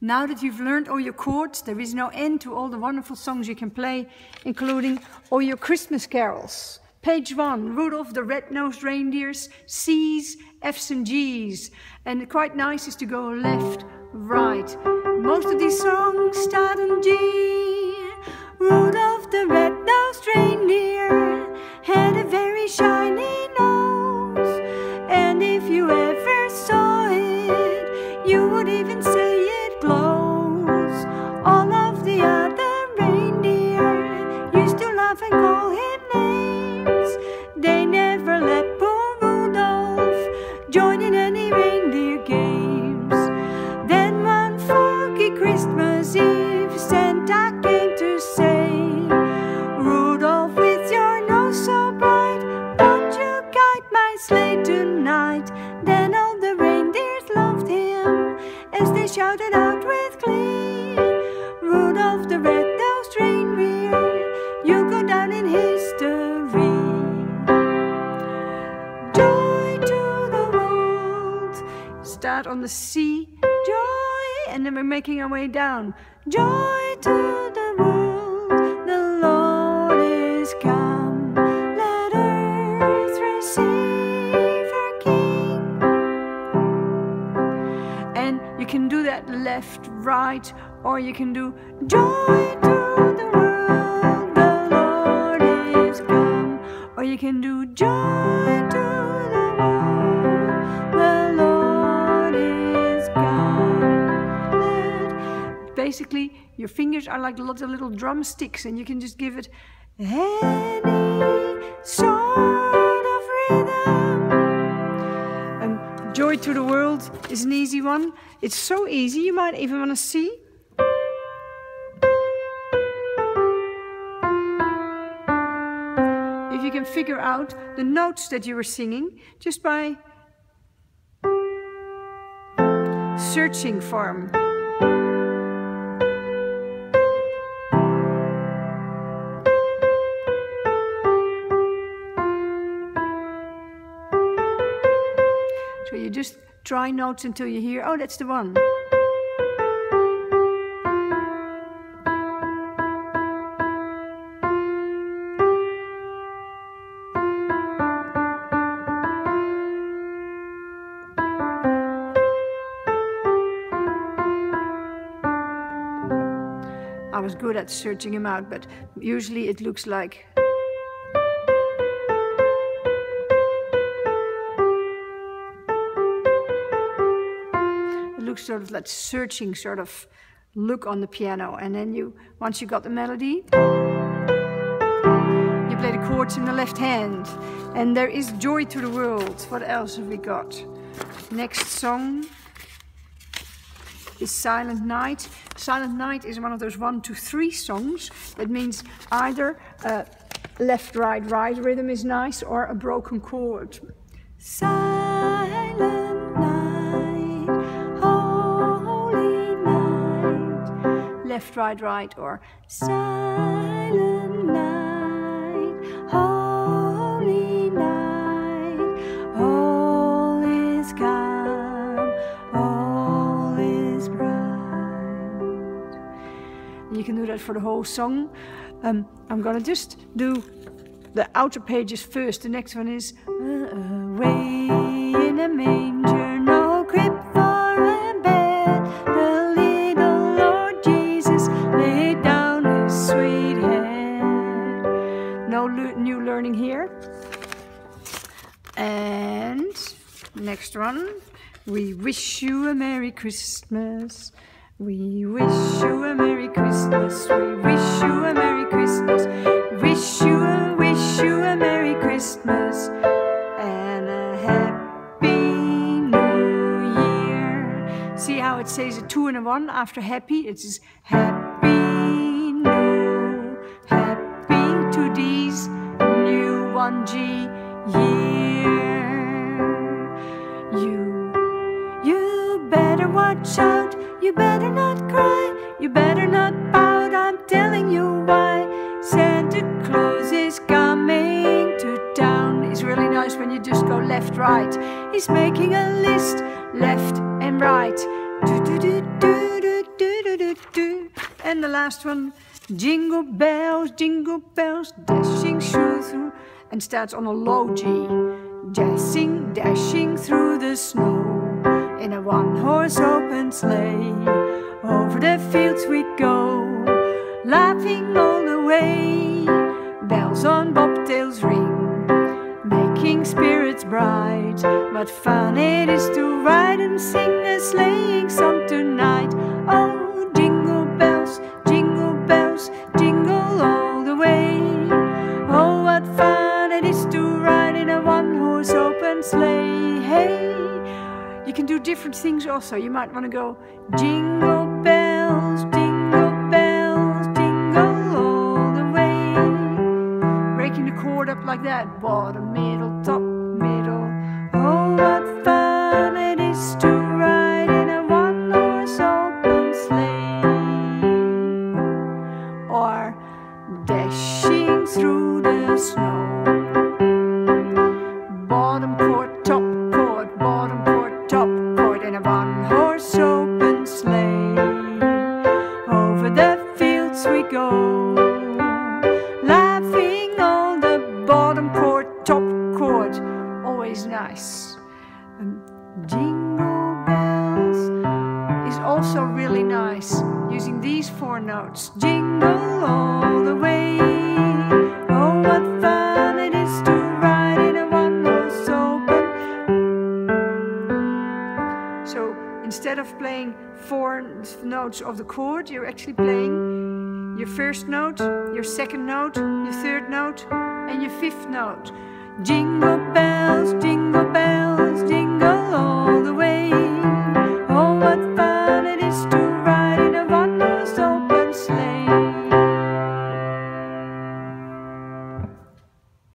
Now that you've learned all your chords, there is no end to all the wonderful songs you can play, including all your Christmas carols. Page one, Rudolph the Red-Nosed Reindeers, C's, F's and G's. And quite nice is to go left, right. Most of these songs start in G. Rudolph the Red-Nosed Reindeer had a very shiny my sleigh tonight? Then all the reindeers loved him as they shouted out with glee, Rudolph the red-nosed reindeer, you go down in history. Joy to the world. Start on the C, joy, and then we're making our way down. Joy to left, right, or you can do joy to the world, the Lord is come. Or you can do joy to the world, the Lord is come. Basically, your fingers are like lots of little drumsticks, and you can just give it any sort of rhythm. Joy to the World is an easy one. It's so easy, you might even want to see. If you can figure out the notes that you were singing just by searching for them. Just try notes until you hear, oh, that's the one. I was good at searching him out, but usually it looks like. Sort of that searching sort of look on the piano, and then you, once you got the melody, you play the chords in the left hand, and there is joy to the world. What else have we got? Next song is Silent Night. Silent Night is one of those one, two, three songs. That means either a left, right, right rhythm is nice or a broken chord. Silent Left, right, right, or silent night, holy night. All is calm, all is bright. You can do that for the whole song. Um, I'm gonna just do the outer pages first. The next one is uh, away in a manger, next one, we wish you a Merry Christmas. We wish you a Merry Christmas. We wish you a Merry Christmas. Wish you a wish you a Merry Christmas and a Happy New Year. See how it says a two and a one after happy? It says Happy New Happy to these new one G year. You you better watch out, you better not cry, you better not pout, I'm telling you why. Santa Claus is coming to town. It's really nice when you just go left, right. He's making a list, left and right. Do do do do do do do do. And the last one, jingle bells, jingle bells, dashing through, through and starts on a low G. Dashing, dashing through the snow in a one-horse open sleigh. Over the fields we go, laughing all the way. Bells on bobtails ring, making spirits bright. What fun it is to ride and sing a sleighing song tonight. Different things also. You might want to go jingle bells, jingle bells, jingle all the way. Breaking the chord up like that. Bottom, really nice using these four notes. Jingle all the way. Oh, what fun it is to ride in a one-horse open. So instead of playing four notes of the chord, you're actually playing your first note, your second note, your third note, and your fifth note. Jingle bells, jingle.